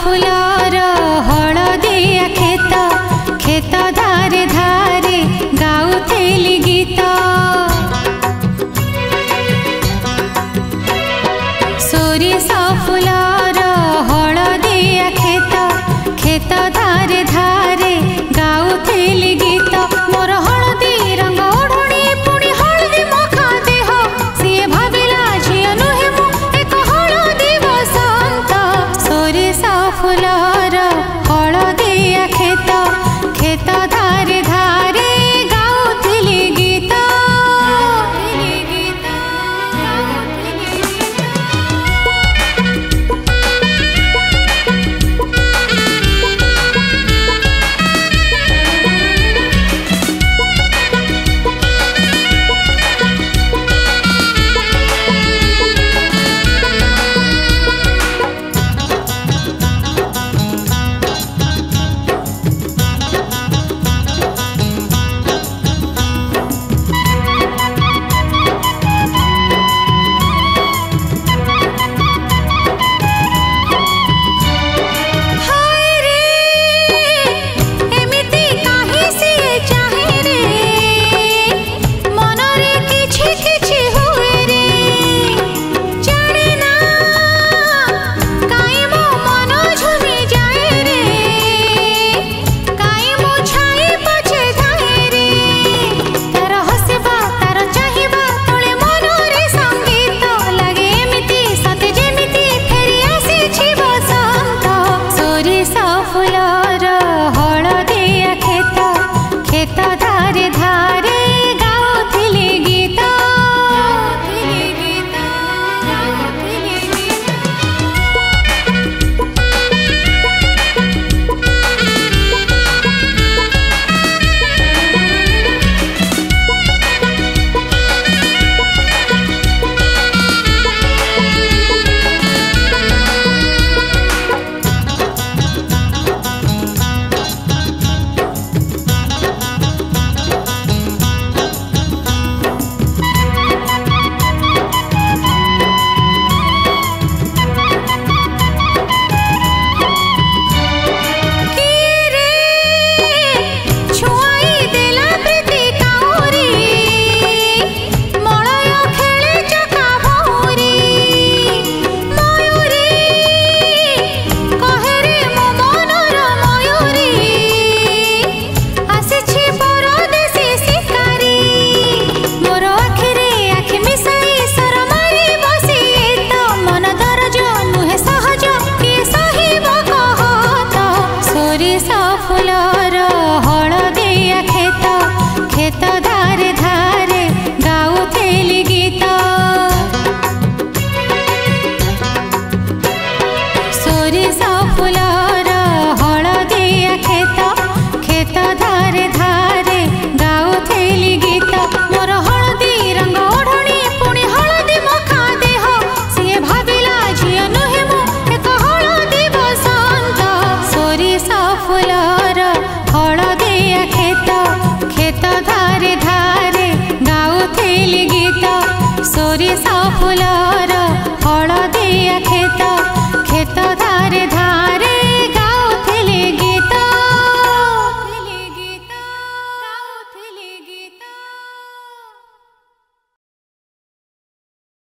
floor হলদিয়া ক্ষেত ক্ষেত ধারে ধারে গাউথিলি গীত সোরিষ धार धारे सा फुलारा धारे धारे मोर हलदी रंग पुणी हलदी मखा देह भाविला नुहे एक हलदी बसंत सोरिसा फुल हड़ा दिया खेता धारे धारे